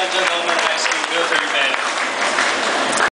반짝반짝